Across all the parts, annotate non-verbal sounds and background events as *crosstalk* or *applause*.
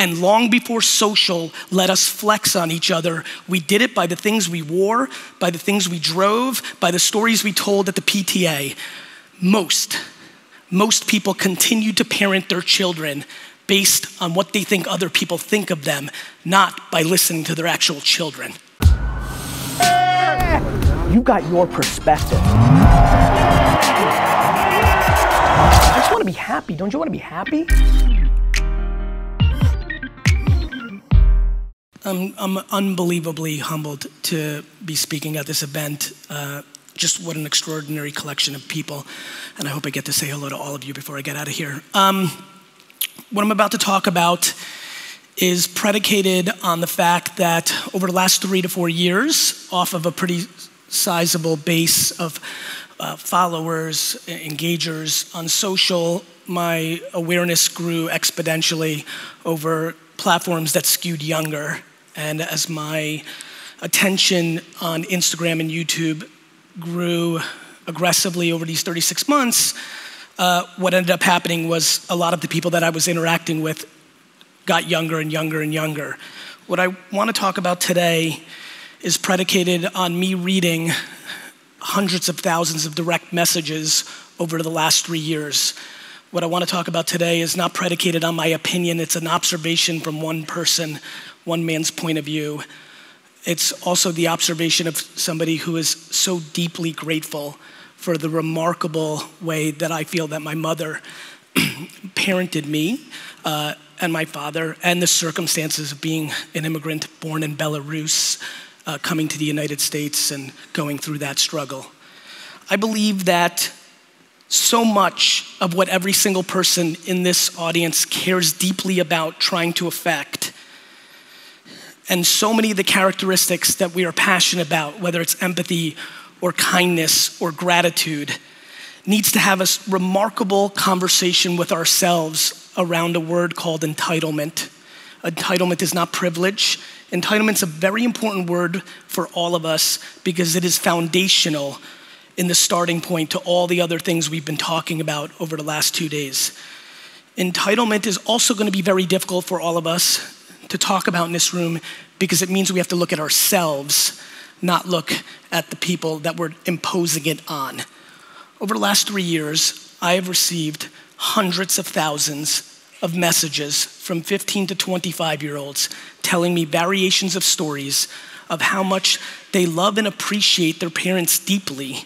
And long before social let us flex on each other, we did it by the things we wore, by the things we drove, by the stories we told at the PTA. Most, most people continue to parent their children based on what they think other people think of them, not by listening to their actual children. You got your perspective. I just want to be happy. Don't you want to be happy? I'm, I'm unbelievably humbled to be speaking at this event. Uh, just what an extraordinary collection of people. And I hope I get to say hello to all of you before I get out of here. Um, what I'm about to talk about is predicated on the fact that over the last three to four years, off of a pretty sizable base of uh, followers, engagers on social, my awareness grew exponentially over platforms that skewed younger. And as my attention on Instagram and YouTube grew aggressively over these 36 months, uh, what ended up happening was a lot of the people that I was interacting with got younger and younger and younger. What I want to talk about today is predicated on me reading hundreds of thousands of direct messages over the last three years. What I want to talk about today is not predicated on my opinion, it's an observation from one person, one man's point of view. It's also the observation of somebody who is so deeply grateful for the remarkable way that I feel that my mother *clears throat* parented me uh, and my father, and the circumstances of being an immigrant born in Belarus, uh, coming to the United States and going through that struggle. I believe that so much of what every single person in this audience cares deeply about trying to affect and so many of the characteristics that we are passionate about, whether it's empathy or kindness or gratitude needs to have a remarkable conversation with ourselves around a word called entitlement. Entitlement is not privilege. Entitlement is a very important word for all of us because it is foundational in the starting point to all the other things we've been talking about over the last two days. Entitlement is also going to be very difficult for all of us to talk about in this room because it means we have to look at ourselves not look at the people that we're imposing it on. Over the last three years, I have received hundreds of thousands of messages from 15 to 25 year olds telling me variations of stories of how much they love and appreciate their parents deeply,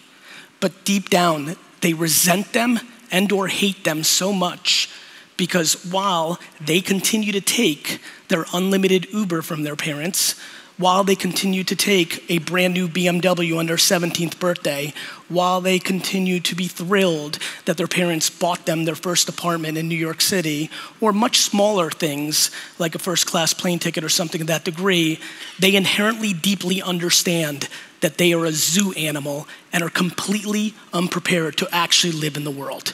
but deep down they resent them and or hate them so much because while they continue to take their unlimited Uber from their parents, while they continue to take a brand new BMW on their 17th birthday, while they continue to be thrilled that their parents bought them their first apartment in New York City, or much smaller things like a first class plane ticket or something of that degree, they inherently deeply understand that they are a zoo animal and are completely unprepared to actually live in the world.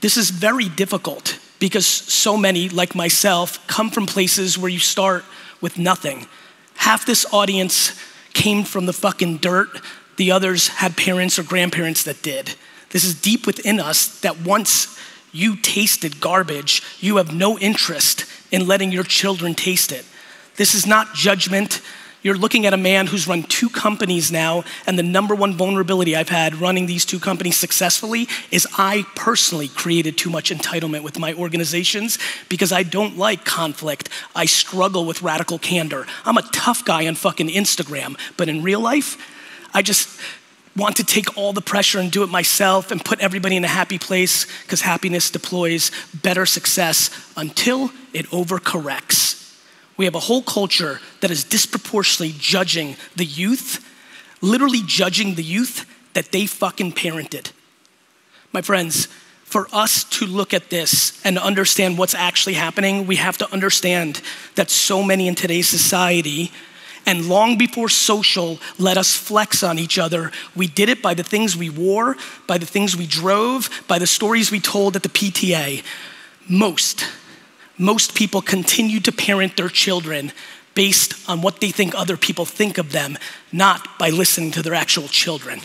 This is very difficult because so many, like myself, come from places where you start with nothing Half this audience came from the fucking dirt, the others had parents or grandparents that did. This is deep within us that once you tasted garbage, you have no interest in letting your children taste it. This is not judgment. You're looking at a man who's run two companies now, and the number one vulnerability I've had running these two companies successfully is I personally created too much entitlement with my organizations because I don't like conflict. I struggle with radical candor. I'm a tough guy on fucking Instagram, but in real life, I just want to take all the pressure and do it myself and put everybody in a happy place because happiness deploys better success until it overcorrects. We have a whole culture that is disproportionately judging the youth, literally judging the youth that they fucking parented. My friends, for us to look at this and understand what's actually happening, we have to understand that so many in today's society, and long before social let us flex on each other, we did it by the things we wore, by the things we drove, by the stories we told at the PTA. Most most people continue to parent their children based on what they think other people think of them, not by listening to their actual children.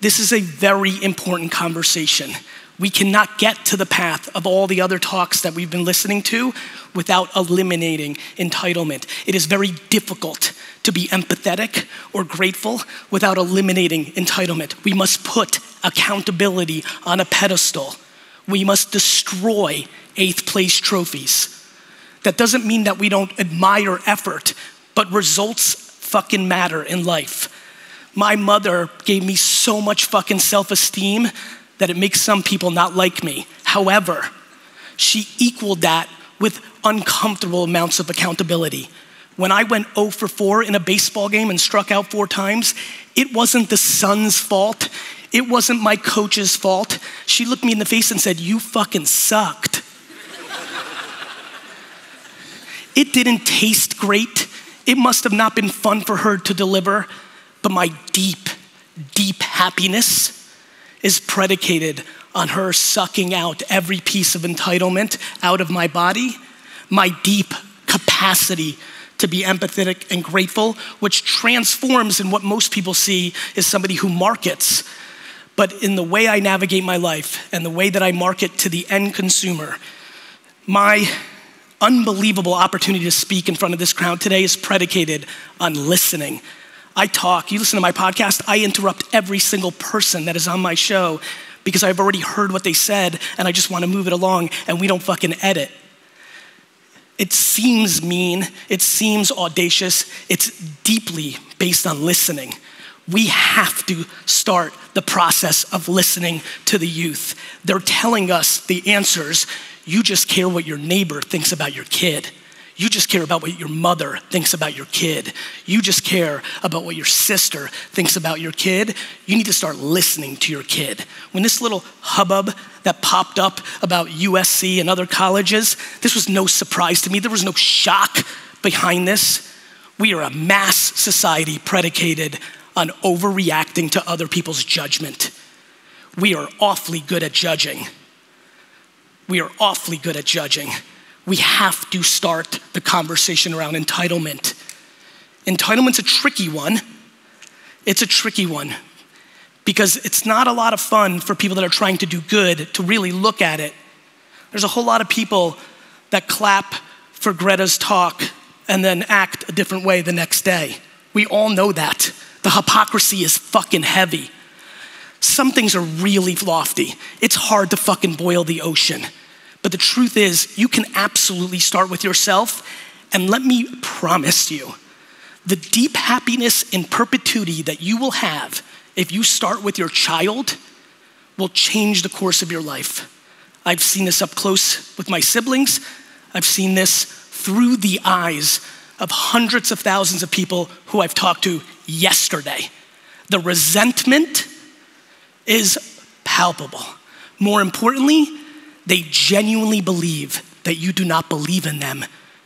This is a very important conversation. We cannot get to the path of all the other talks that we've been listening to without eliminating entitlement. It is very difficult to be empathetic or grateful without eliminating entitlement. We must put accountability on a pedestal. We must destroy eighth place trophies. That doesn't mean that we don't admire effort, but results fucking matter in life. My mother gave me so much fucking self esteem that it makes some people not like me. However, she equaled that with uncomfortable amounts of accountability. When I went 0 for 4 in a baseball game and struck out four times, it wasn't the sun's fault. It wasn't my coach's fault. She looked me in the face and said, You fucking sucked. it didn't taste great. It must have not been fun for her to deliver, but my deep, deep happiness is predicated on her sucking out every piece of entitlement out of my body, my deep capacity to be empathetic and grateful, which transforms in what most people see is somebody who markets. But in the way I navigate my life and the way that I market to the end consumer, my unbelievable opportunity to speak in front of this crowd today is predicated on listening I talk, you listen to my podcast, I interrupt every single person that is on my show because I've already heard what they said and I just want to move it along and we don't fucking edit. It seems mean, it seems audacious, it's deeply based on listening. We have to start the process of listening to the youth. They're telling us the answers. You just care what your neighbor thinks about your kid. You just care about what your mother thinks about your kid. You just care about what your sister thinks about your kid. You need to start listening to your kid. When this little hubbub that popped up about USC and other colleges, this was no surprise to me. There was no shock behind this. We are a mass society predicated on overreacting to other people's judgment. We are awfully good at judging. We are awfully good at judging we have to start the conversation around entitlement. Entitlement's a tricky one. It's a tricky one because it's not a lot of fun for people that are trying to do good to really look at it. There's a whole lot of people that clap for Greta's talk and then act a different way the next day. We all know that. The hypocrisy is fucking heavy. Some things are really lofty. It's hard to fucking boil the ocean. But the truth is, you can absolutely start with yourself. And let me promise you, the deep happiness in perpetuity that you will have if you start with your child will change the course of your life. I've seen this up close with my siblings. I've seen this through the eyes of hundreds of thousands of people who I've talked to yesterday. The resentment is palpable. More importantly, they genuinely believe that you do not believe in them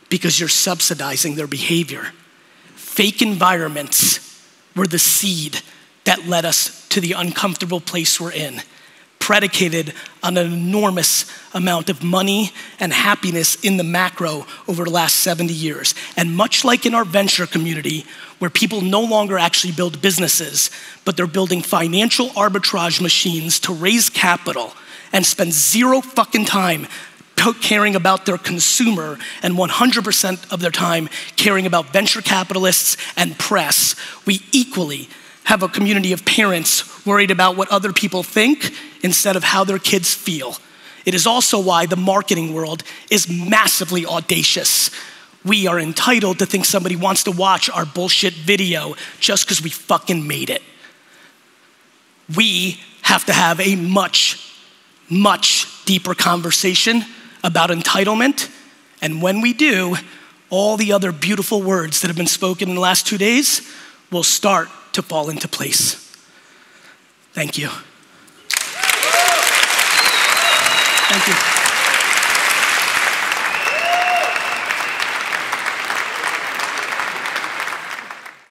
because you're subsidizing their behavior. Fake environments were the seed that led us to the uncomfortable place we're in, predicated on an enormous amount of money and happiness in the macro over the last 70 years. And much like in our venture community, where people no longer actually build businesses, but they're building financial arbitrage machines to raise capital and spend zero fucking time caring about their consumer and 100% of their time caring about venture capitalists and press, we equally have a community of parents worried about what other people think instead of how their kids feel. It is also why the marketing world is massively audacious. We are entitled to think somebody wants to watch our bullshit video just because we fucking made it. We have to have a much much deeper conversation about entitlement. And when we do, all the other beautiful words that have been spoken in the last two days will start to fall into place. Thank you. Thank you.